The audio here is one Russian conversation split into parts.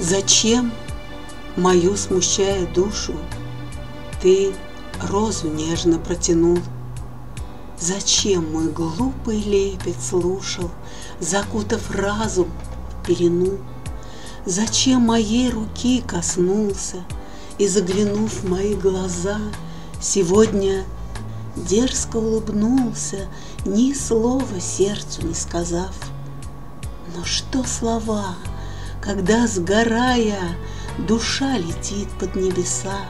Зачем, мою смущая душу, Ты розу нежно протянул? Зачем мой глупый лепет слушал, Закутав разум в пелену? Зачем моей руки коснулся И, заглянув в мои глаза, Сегодня дерзко улыбнулся, Ни слова сердцу не сказав? Но что слова? Когда, сгорая, душа летит под небеса,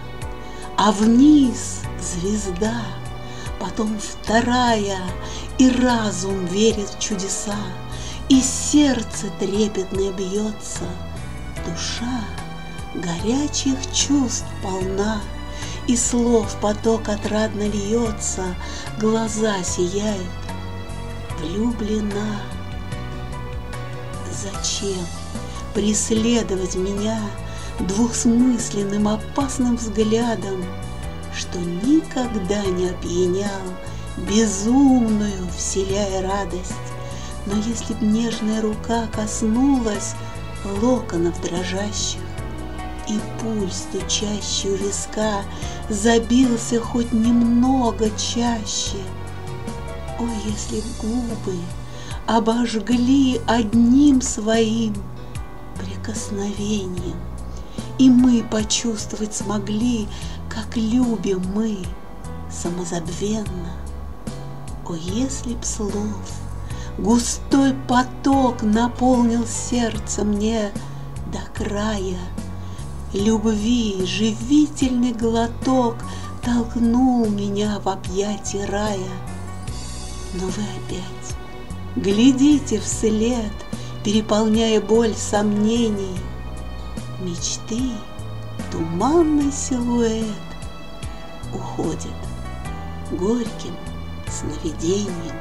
а вниз звезда, потом вторая, и разум верит в чудеса, и сердце трепетное бьется, душа горячих чувств полна, и слов поток отрадно льется, глаза сияют, влюблена. Зачем? Преследовать меня двухсмысленным опасным взглядом, что никогда не опьянял, безумную вселяя радость. Но если б нежная рука коснулась локонов дрожащих, и пульс, стучащий у виска, забился хоть немного чаще. О, если б губы обожгли одним своим прикосновением, и мы почувствовать смогли, как любим мы самозабвенно. О, если б слов густой поток наполнил сердце мне до края, Любви живительный глоток толкнул меня в объятия рая. Но вы опять глядите вслед — переполняя боль сомнений, мечты, туманный силуэт уходит горьким сновидением.